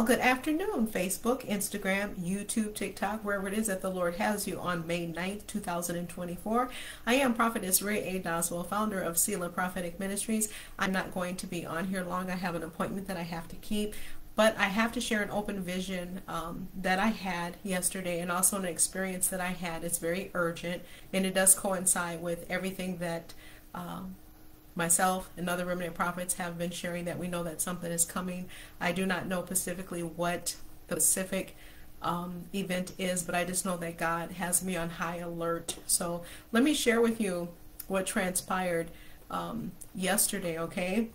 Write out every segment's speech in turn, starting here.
Well, good afternoon, Facebook, Instagram, YouTube, TikTok, wherever it is that the Lord has you on May 9th, 2024. I am Prophetess Rhea Doswell, founder of Selah Prophetic Ministries. I'm not going to be on here long. I have an appointment that I have to keep. But I have to share an open vision um, that I had yesterday and also an experience that I had. It's very urgent and it does coincide with everything that um, myself and other remnant prophets have been sharing that we know that something is coming. I do not know specifically what the specific um, event is, but I just know that God has me on high alert. So let me share with you what transpired um, yesterday, okay?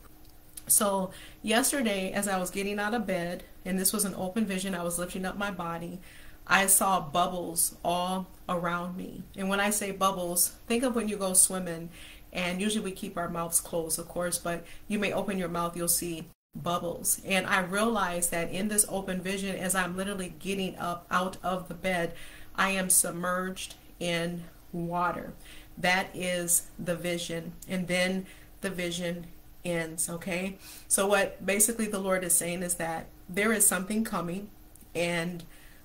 So yesterday, as I was getting out of bed, and this was an open vision, I was lifting up my body, I saw bubbles all around me. And when I say bubbles, think of when you go swimming and usually we keep our mouths closed, of course, but you may open your mouth, you'll see bubbles. And I realized that in this open vision, as I'm literally getting up out of the bed, I am submerged in water. That is the vision. And then the vision ends, okay? So what basically the Lord is saying is that there is something coming and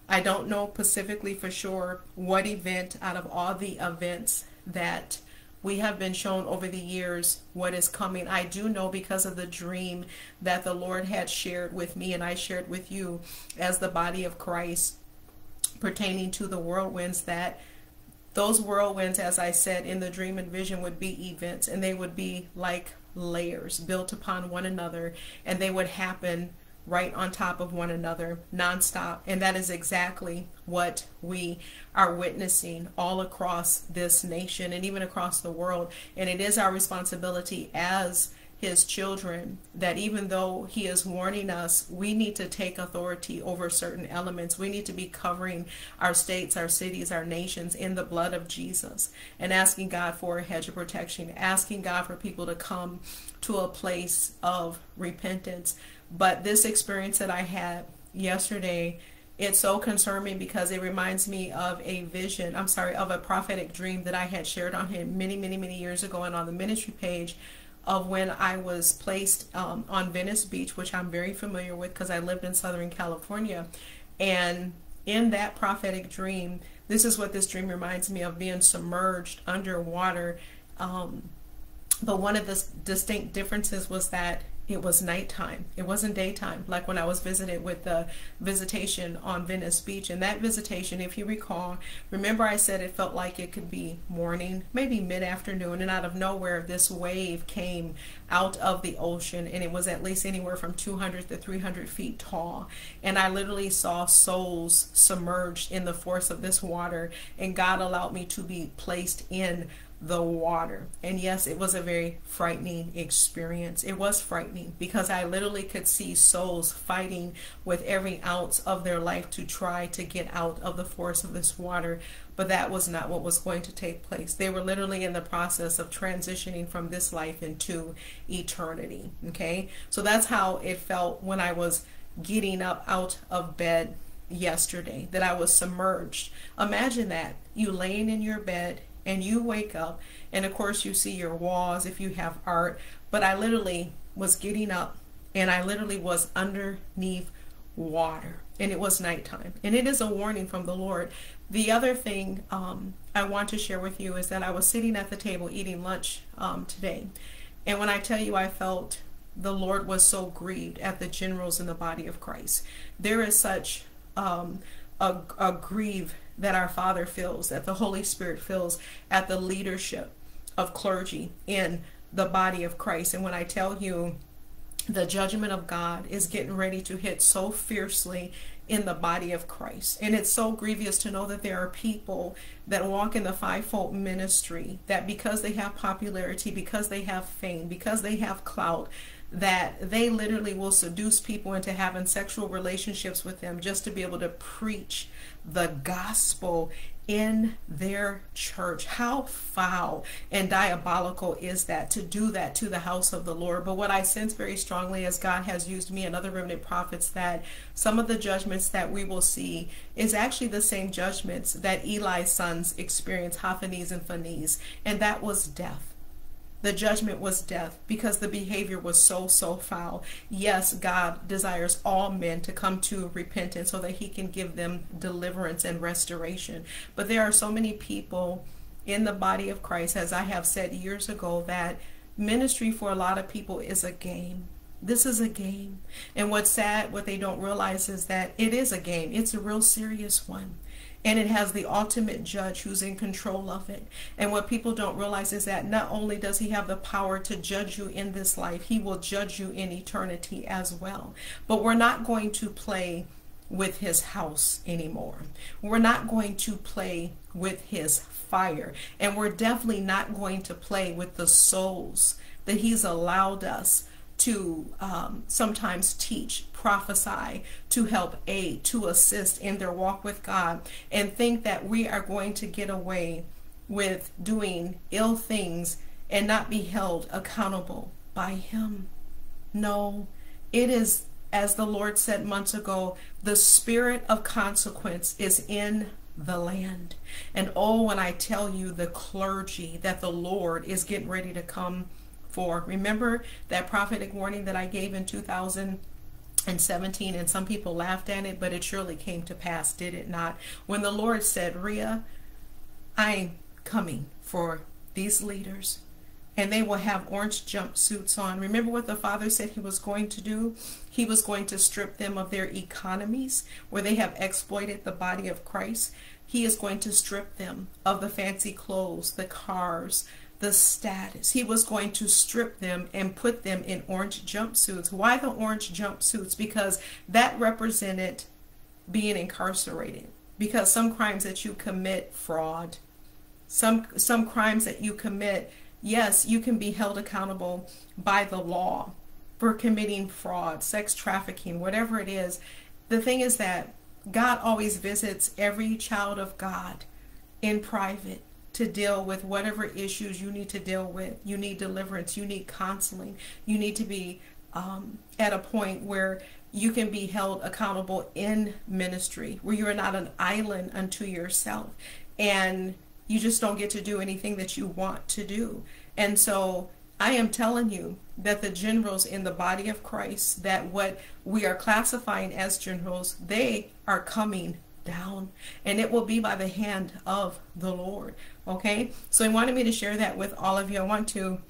I don't know specifically for sure what event out of all the events that we have been shown over the years what is coming. I do know because of the dream that the Lord had shared with me and I shared with you as the body of Christ pertaining to the whirlwinds that those whirlwinds, as I said in the dream and vision, would be events and they would be like layers built upon one another and they would happen right on top of one another nonstop. And that is exactly what we are witnessing all across this nation and even across the world. And it is our responsibility as his children that even though he is warning us, we need to take authority over certain elements. We need to be covering our states, our cities, our nations in the blood of Jesus and asking God for a hedge of protection, asking God for people to come to a place of repentance but this experience that I had yesterday, it's so concerning because it reminds me of a vision, I'm sorry, of a prophetic dream that I had shared on him many, many, many years ago and on the ministry page of when I was placed um, on Venice Beach, which I'm very familiar with because I lived in Southern California. And in that prophetic dream, this is what this dream reminds me of being submerged underwater. Um, but one of the distinct differences was that it was nighttime. It wasn't daytime, like when I was visited with the visitation on Venice Beach. And that visitation, if you recall, remember I said it felt like it could be morning, maybe mid-afternoon, and out of nowhere this wave came out of the ocean and it was at least anywhere from 200 to 300 feet tall. And I literally saw souls submerged in the force of this water and God allowed me to be placed in the water. And yes, it was a very frightening experience. It was frightening because I literally could see souls fighting with every ounce of their life to try to get out of the force of this water. But that was not what was going to take place. They were literally in the process of transitioning from this life into eternity. Okay, so that's how it felt when I was getting up out of bed yesterday, that I was submerged. Imagine that you laying in your bed and you wake up and of course you see your walls if you have art. But I literally was getting up and I literally was underneath water and it was nighttime. And it is a warning from the Lord. The other thing um, I want to share with you is that I was sitting at the table eating lunch um, today. And when I tell you I felt the Lord was so grieved at the generals in the body of Christ. There is such um, a, a grieve that our Father feels, that the Holy Spirit feels at the leadership of clergy in the body of Christ. And when I tell you the judgment of God is getting ready to hit so fiercely in the body of Christ. And it's so grievous to know that there are people that walk in the fivefold ministry that because they have popularity, because they have fame, because they have clout, that they literally will seduce people into having sexual relationships with them just to be able to preach the gospel in their church. How foul and diabolical is that to do that to the house of the Lord? But what I sense very strongly as God has used me and other remnant prophets that some of the judgments that we will see is actually the same judgments that Eli's sons experienced, Hophnies and Phinehas, and that was death. The judgment was death because the behavior was so, so foul. Yes, God desires all men to come to repentance so that He can give them deliverance and restoration. But there are so many people in the body of Christ, as I have said years ago, that ministry for a lot of people is a game. This is a game. And what's sad, what they don't realize is that it is a game. It's a real serious one and it has the ultimate judge who's in control of it. And what people don't realize is that not only does he have the power to judge you in this life, he will judge you in eternity as well. But we're not going to play with his house anymore. We're not going to play with his fire. And we're definitely not going to play with the souls that he's allowed us to um, sometimes teach, prophesy, to help aid, to assist in their walk with God, and think that we are going to get away with doing ill things and not be held accountable by Him. No, it is, as the Lord said months ago, the spirit of consequence is in the land. And oh, when I tell you the clergy that the Lord is getting ready to come for. Remember that prophetic warning that I gave in 2017 and some people laughed at it, but it surely came to pass, did it not? When the Lord said, Rhea, I'm coming for these leaders and they will have orange jumpsuits on. Remember what the Father said he was going to do? He was going to strip them of their economies where they have exploited the body of Christ. He is going to strip them of the fancy clothes, the cars, the status. He was going to strip them and put them in orange jumpsuits. Why the orange jumpsuits? Because that represented being incarcerated. Because some crimes that you commit, fraud, some some crimes that you commit, yes, you can be held accountable by the law for committing fraud, sex trafficking, whatever it is. The thing is that God always visits every child of God in private to deal with whatever issues you need to deal with. You need deliverance, you need counseling, you need to be um, at a point where you can be held accountable in ministry, where you are not an island unto yourself and you just don't get to do anything that you want to do. And so I am telling you that the generals in the body of Christ, that what we are classifying as generals, they are coming down and it will be by the hand of the Lord. Okay, so he wanted me to share that with all of you. I want to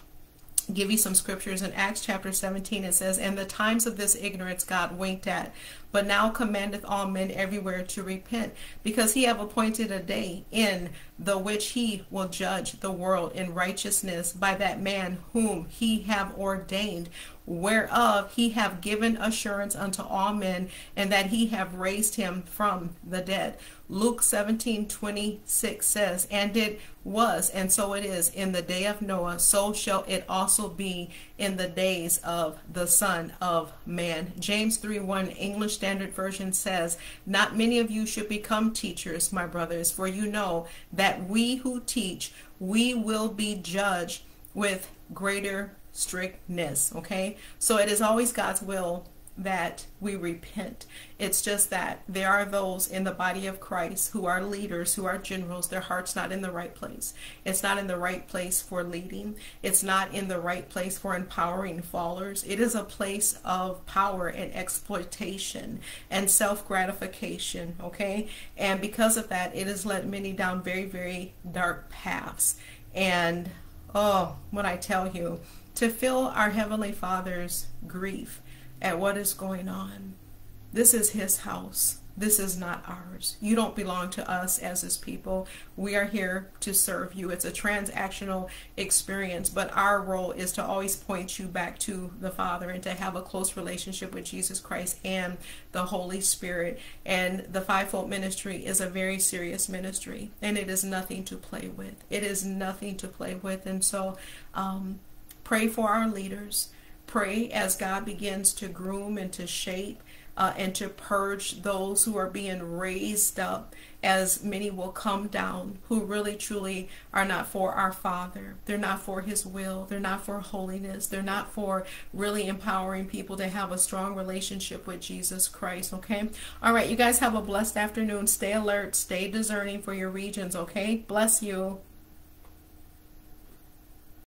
give you some scriptures in Acts chapter 17. It says, And the times of this ignorance God winked at, but now commandeth all men everywhere to repent, because he have appointed a day in the which he will judge the world in righteousness by that man whom he have ordained, whereof he have given assurance unto all men, and that he have raised him from the dead. Luke 17 26 says, And it was, and so it is, in the day of Noah, so shall it also be in the days of the Son of Man. James 3 1 English Standard Version says, Not many of you should become teachers, my brothers, for you know that we who teach, we will be judged with greater strictness. Okay? So it is always God's will that we repent. It's just that there are those in the body of Christ who are leaders, who are generals, their heart's not in the right place. It's not in the right place for leading. It's not in the right place for empowering followers. It is a place of power and exploitation and self-gratification, okay? And because of that, it has led many down very, very dark paths. And oh, what I tell you, to feel our Heavenly Father's grief at what is going on. This is his house. This is not ours. You don't belong to us as his people. We are here to serve you. It's a transactional experience, but our role is to always point you back to the Father and to have a close relationship with Jesus Christ and the Holy Spirit. And the fivefold ministry is a very serious ministry, and it is nothing to play with. It is nothing to play with. And so, um, pray for our leaders pray as God begins to groom and to shape uh, and to purge those who are being raised up as many will come down who really truly are not for our Father. They're not for His will. They're not for holiness. They're not for really empowering people to have a strong relationship with Jesus Christ. Okay? All right, you guys have a blessed afternoon. Stay alert, stay discerning for your regions. Okay? Bless you.